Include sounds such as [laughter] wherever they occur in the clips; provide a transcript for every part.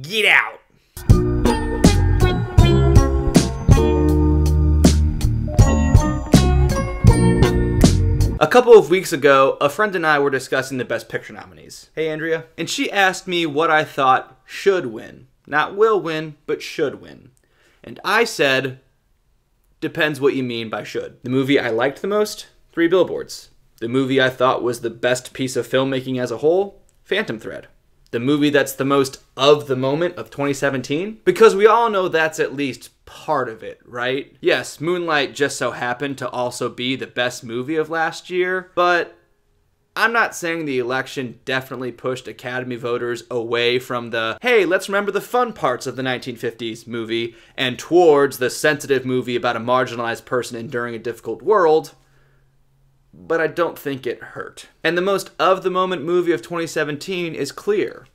Get out! A couple of weeks ago, a friend and I were discussing the Best Picture nominees. Hey, Andrea. And she asked me what I thought should win. Not will win, but should win. And I said, depends what you mean by should. The movie I liked the most? Three Billboards. The movie I thought was the best piece of filmmaking as a whole? Phantom Thread. The movie that's the most of the moment of 2017? Because we all know that's at least part of it, right? Yes, Moonlight just so happened to also be the best movie of last year, but I'm not saying the election definitely pushed Academy voters away from the, hey, let's remember the fun parts of the 1950s movie and towards the sensitive movie about a marginalized person enduring a difficult world. But I don't think it hurt. And the most of the moment movie of 2017 is clear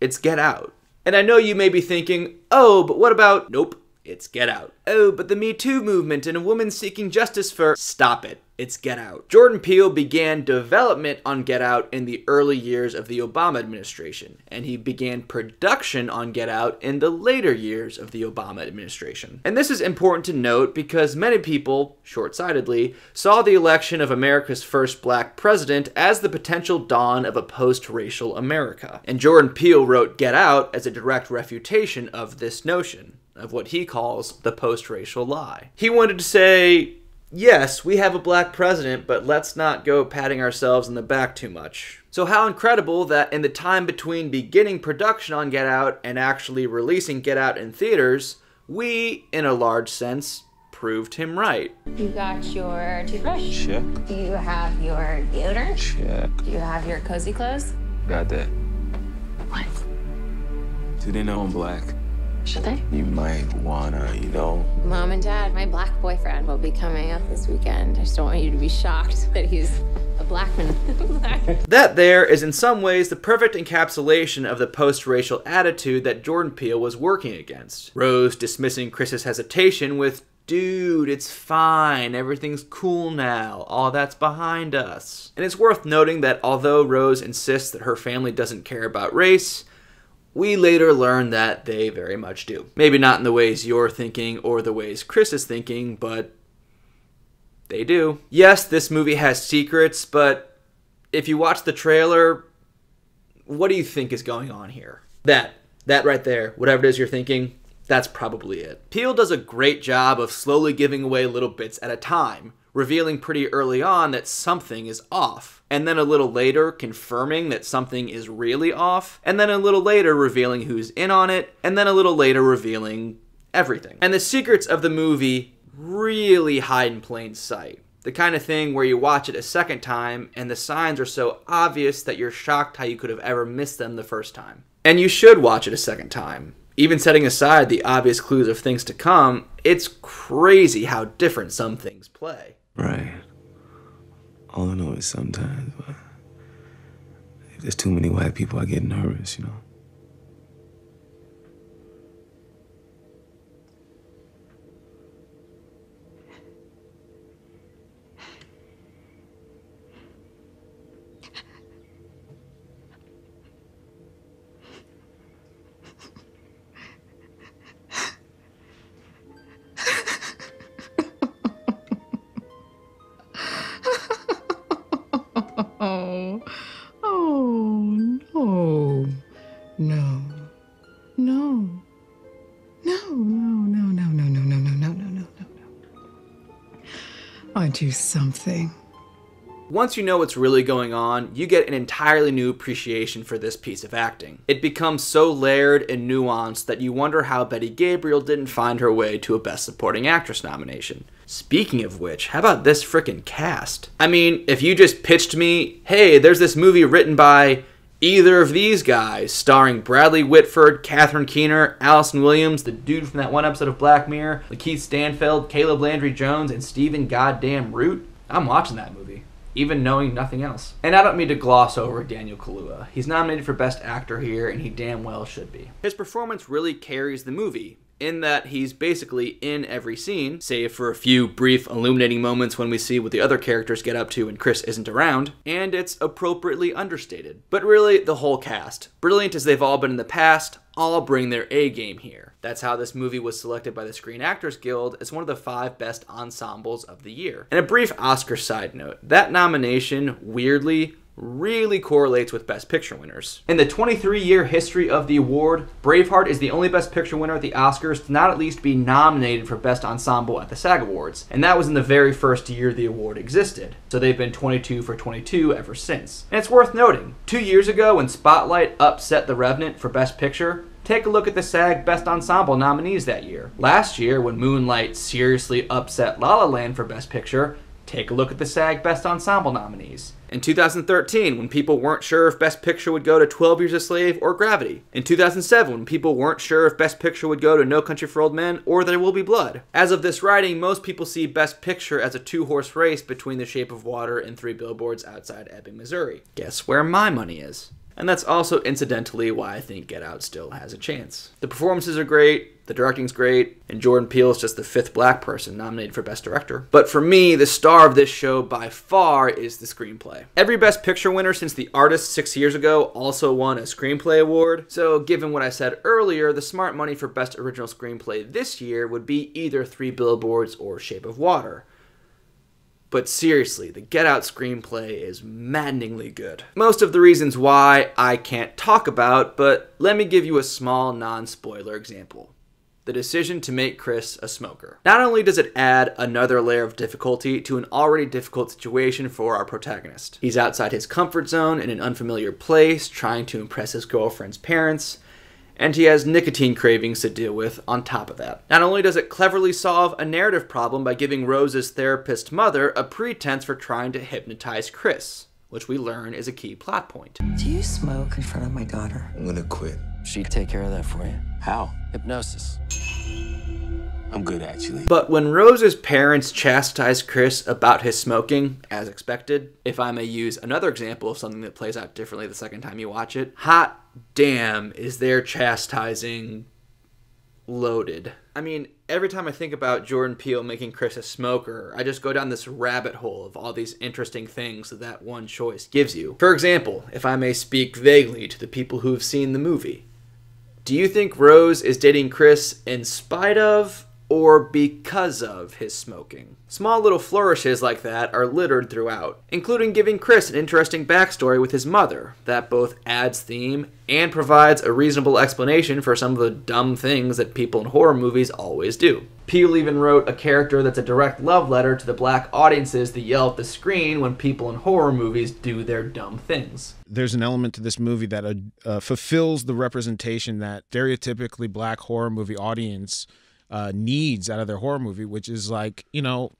it's Get Out. And I know you may be thinking, oh, but what about. Nope, it's Get Out. Oh, but the Me Too movement and a woman seeking justice for. Stop it. It's Get Out. Jordan Peele began development on Get Out in the early years of the Obama administration, and he began production on Get Out in the later years of the Obama administration. And this is important to note because many people, short sightedly, saw the election of America's first black president as the potential dawn of a post racial America. And Jordan Peele wrote Get Out as a direct refutation of this notion of what he calls the post racial lie. He wanted to say, yes, we have a black president, but let's not go patting ourselves in the back too much. So, how incredible that in the time between beginning production on Get Out and actually releasing Get Out in theaters, we, in a large sense, proved him right. You got your toothbrush? Check. Do you have your deodorant? Check. Do you have your cozy clothes? Got that. What? Do they know I'm black? Should they? You might wanna, you know. Mom and Dad, my black boyfriend will be coming up this weekend. I just don't want you to be shocked [laughs] that he's a black man. [laughs] That there is in some ways the perfect encapsulation of the post-racial attitude that Jordan Peele was working against. Rose dismissing Chris's hesitation with Dude, it's fine. Everything's cool now. All that's behind us. And it's worth noting that although Rose insists that her family doesn't care about race, we later learn that they very much do. Maybe not in the ways you're thinking or the ways Chris is thinking, but they do. Yes, this movie has secrets, but if you watch the trailer, what do you think is going on here? That, that right there, whatever it is you're thinking, that's probably it. Peele does a great job of slowly giving away little bits at a time, revealing pretty early on that something is off, and then a little later confirming that something is really off, and then a little later revealing who's in on it, and then a little later revealing everything. And the secrets of the movie really hide in plain sight. The kind of thing where you watch it a second time and the signs are so obvious that you're shocked how you could have ever missed them the first time. And you should watch it a second time. Even setting aside the obvious clues of things to come, it's crazy how different some things play. Right. All I know is sometimes, but if there's too many white people, I get nervous, you know. No, no, no, no, no, no, no, no, no, no, no, no, no, no. I do something. Once you know what's really going on, you get an entirely new appreciation for this piece of acting. It becomes so layered and nuanced that you wonder how Betty Gabriel didn't find her way to a Best Supporting Actress nomination. Speaking of which, how about this frickin' cast? I mean, if you just pitched me, hey, there's this movie written by either of these guys, starring Bradley Whitford, Catherine Keener, Allison Williams, the dude from that one episode of Black Mirror, Lakeith Stanfield, Caleb Landry Jones, and Stephen Goddamn Root, I'm watching that movie even knowing nothing else. And I don't mean to gloss over Daniel Kaluuya. He's nominated for Best Actor here, and he damn well should be. His performance really carries the movie, in that he's basically in every scene, save for a few brief illuminating moments when we see what the other characters get up to when Chris isn't around, and it's appropriately understated. But really, the whole cast. Brilliant as they've all been in the past, all bring their A game here. That's how this movie was selected by the Screen Actors Guild as one of the five best ensembles of the year. And a brief Oscar side note that nomination, weirdly, really correlates with Best Picture winners. In the 23 year history of the award, Braveheart is the only Best Picture winner at the Oscars to not at least be nominated for Best Ensemble at the SAG Awards, and that was in the very first year the award existed. So they've been 22 for 22 ever since. And it's worth noting, two years ago when Spotlight upset The Revenant for Best Picture, Take a look at the SAG Best Ensemble nominees that year. Last year, when Moonlight seriously upset La La Land for Best Picture, take a look at the SAG Best Ensemble nominees. In 2013, when people weren't sure if Best Picture would go to 12 Years a Slave or Gravity. In 2007, when people weren't sure if Best Picture would go to No Country for Old Men or There Will Be Blood. As of this writing, most people see Best Picture as a two horse race between The Shape of Water and Three Billboards Outside Ebbing, Missouri. Guess where my money is? And that's also incidentally why I think Get Out still has a chance. The performances are great, the directing's great, and Jordan Peele is just the fifth black person nominated for Best Director. But for me, the star of this show by far is the screenplay. Every Best Picture winner since The Artist six years ago also won a Screenplay Award. So, given what I said earlier, the smart money for Best Original Screenplay this year would be either Three Billboards or Shape of Water. But seriously, the Get Out screenplay is maddeningly good. Most of the reasons why I can't talk about, but let me give you a small non spoiler example. The decision to make Chris a smoker. Not only does it add another layer of difficulty to an already difficult situation for our protagonist, he's outside his comfort zone in an unfamiliar place, trying to impress his girlfriend's parents, and he has nicotine cravings to deal with on top of that. Not only does it cleverly solve a narrative problem by giving Rose's therapist mother a pretense for trying to hypnotize Chris, which we learn is a key plot point. Do you smoke in front of my daughter? I'm gonna quit. She'd take care of that for you. How? Hypnosis. I'm good, actually. But when Rose's parents chastise Chris about his smoking, as expected, if I may use another example of something that plays out differently the second time you watch it, hot damn is their chastising loaded. I mean, every time I think about Jordan Peele making Chris a smoker, I just go down this rabbit hole of all these interesting things that that one choice gives you. For example, if I may speak vaguely to the people who have seen the movie, do you think Rose is dating Chris in spite of or because of his smoking. Small little flourishes like that are littered throughout, including giving Chris an interesting backstory with his mother that both adds theme and provides a reasonable explanation for some of the dumb things that people in horror movies always do. Peele even wrote a character that's a direct love letter to the black audiences that yell at the screen when people in horror movies do their dumb things. There's an element to this movie that uh, uh, fulfills the representation that stereotypically black horror movie audience uh, needs out of their horror movie, which is like, you know,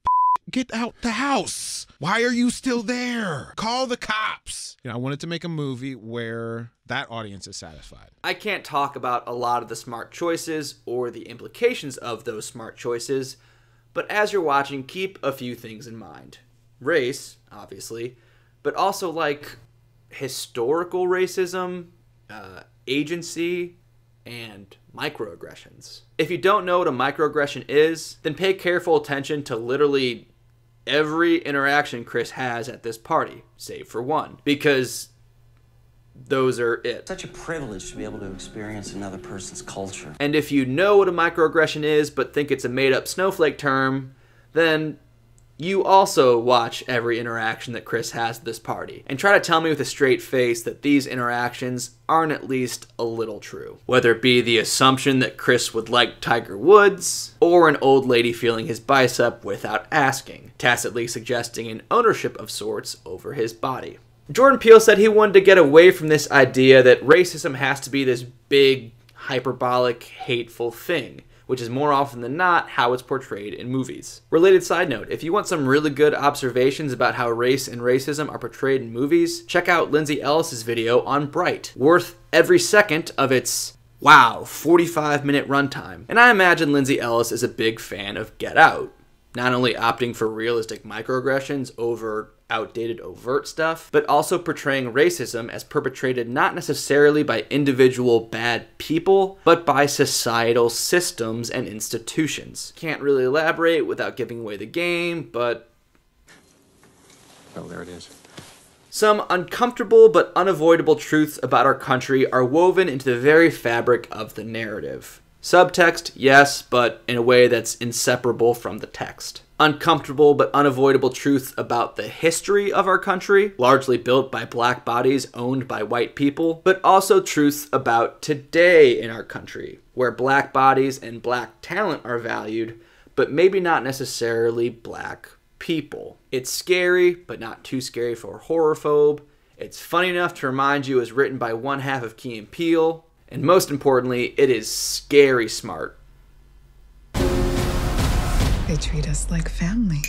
[tsk] get out the house. Why are you still there? Call the cops. You know, I wanted to make a movie where that audience is satisfied. I can't talk about a lot of the smart choices or the implications of those smart choices, but as you're watching, keep a few things in mind. Race, obviously, but also like historical racism, uh, agency, and microaggressions. If you don't know what a microaggression is, then pay careful attention to literally every interaction Chris has at this party, save for one, because those are it. Such a privilege to be able to experience another person's culture. And if you know what a microaggression is but think it's a made up snowflake term, then you also watch every interaction that Chris has at this party and try to tell me with a straight face that these interactions aren't at least a little true. Whether it be the assumption that Chris would like Tiger Woods, or an old lady feeling his bicep without asking, tacitly suggesting an ownership of sorts over his body. Jordan Peele said he wanted to get away from this idea that racism has to be this big, hyperbolic, hateful thing which is more often than not how it's portrayed in movies. Related side note, if you want some really good observations about how race and racism are portrayed in movies, check out Lindsay Ellis's video on Bright, worth every second of its wow, 45 minute runtime. And I imagine Lindsay Ellis is a big fan of Get Out, not only opting for realistic microaggressions over outdated overt stuff, but also portraying racism as perpetrated not necessarily by individual bad people, but by societal systems and institutions. Can't really elaborate without giving away the game, but. Oh, there it is. Some uncomfortable but unavoidable truths about our country are woven into the very fabric of the narrative. Subtext, yes, but in a way that's inseparable from the text. Uncomfortable but unavoidable truths about the history of our country, largely built by black bodies owned by white people, but also truths about today in our country, where black bodies and black talent are valued, but maybe not necessarily black people. It's scary, but not too scary for a horror phobe. It's funny enough to remind you it was written by one half of Key and Peele, and most importantly, it is scary smart. They treat us like family.